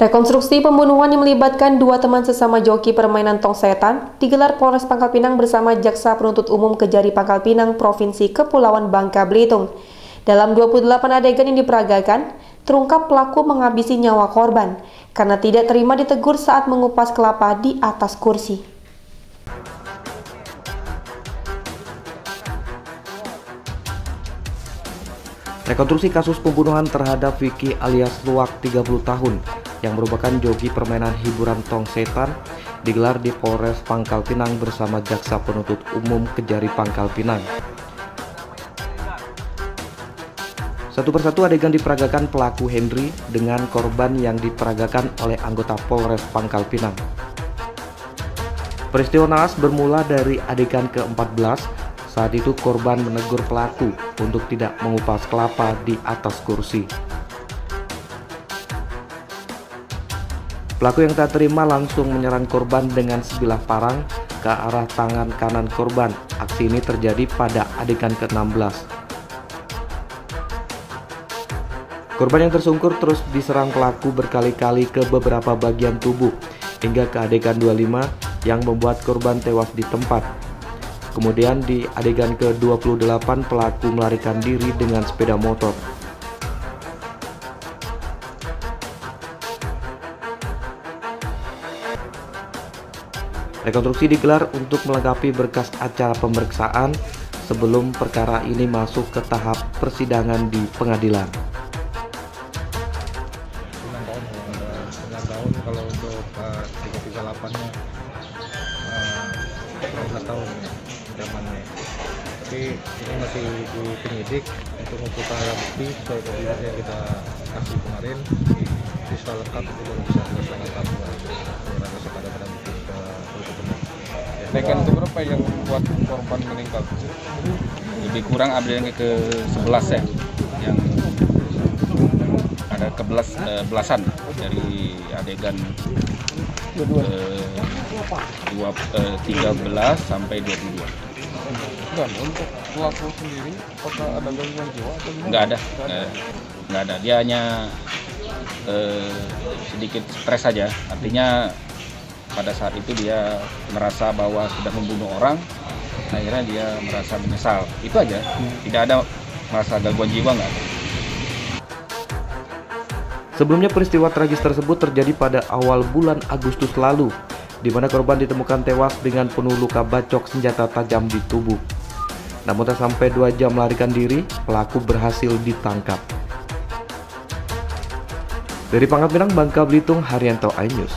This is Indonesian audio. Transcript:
Rekonstruksi pembunuhan yang melibatkan dua teman sesama joki permainan tong setan digelar Polres Pangkal Pinang bersama Jaksa Penuntut Umum Kejari Pangkal Pinang Provinsi Kepulauan Bangka Belitung. Dalam 28 adegan yang diperagakan, terungkap pelaku menghabisi nyawa korban karena tidak terima ditegur saat mengupas kelapa di atas kursi. Rekonstruksi kasus pembunuhan terhadap Vicky alias Luak 30 tahun yang merupakan jogi permainan hiburan tong setan digelar di Polres Pangkal Pinang bersama Jaksa Penuntut Umum Kejari Pangkal Pinang. Satu persatu adegan diperagakan pelaku Henry dengan korban yang diperagakan oleh anggota Polres Pangkal Pinang. Peristiwa naas bermula dari adegan ke-14 saat itu korban menegur pelaku untuk tidak mengupas kelapa di atas kursi. Pelaku yang tak terima langsung menyerang korban dengan sebilah parang ke arah tangan kanan korban. Aksi ini terjadi pada adegan ke-16. Korban yang tersungkur terus diserang pelaku berkali-kali ke beberapa bagian tubuh hingga ke adegan 25 yang membuat korban tewas di tempat. Kemudian di adegan ke-28 pelaku melarikan diri dengan sepeda motor. Rekonstruksi digelar untuk melengkapi berkas acara pemeriksaan sebelum perkara ini masuk ke tahap persidangan di pengadilan. 9 tahun 9 tahun kalau untuk uh, 338 nya uh, 4 tahun zamannya. Tapi ini masih di penyidik untuk mengumpulkan alat bukti sesuai yang kita kasih kemarin. Visual lengkap itu baru bisa selesai Adegan itu berapa yang membuat korban meninggal? Lebih kurang adegan ke 11 ya, yang ada ke belas, eh, belasan dari adegan eh, dua, eh, 13 sampai 22. Dan untuk pelaku sendiri, apakah ada gangguan jiwa atau gimana? Nggak ada, nggak ada. Dia hanya eh, sedikit stres saja. Artinya pada saat itu dia merasa bahwa sudah membunuh orang, akhirnya dia merasa menyesal. Itu aja. Tidak ada merasa gangguan jiwa nggak. Sebelumnya peristiwa tragis tersebut terjadi pada awal bulan Agustus lalu, di mana korban ditemukan tewas dengan penuh luka bacok senjata tajam di tubuh. Namun tak sampai dua jam melarikan diri, pelaku berhasil ditangkap. Dari Pangkal Pinang, Bangka Belitung, Haryanto iNews.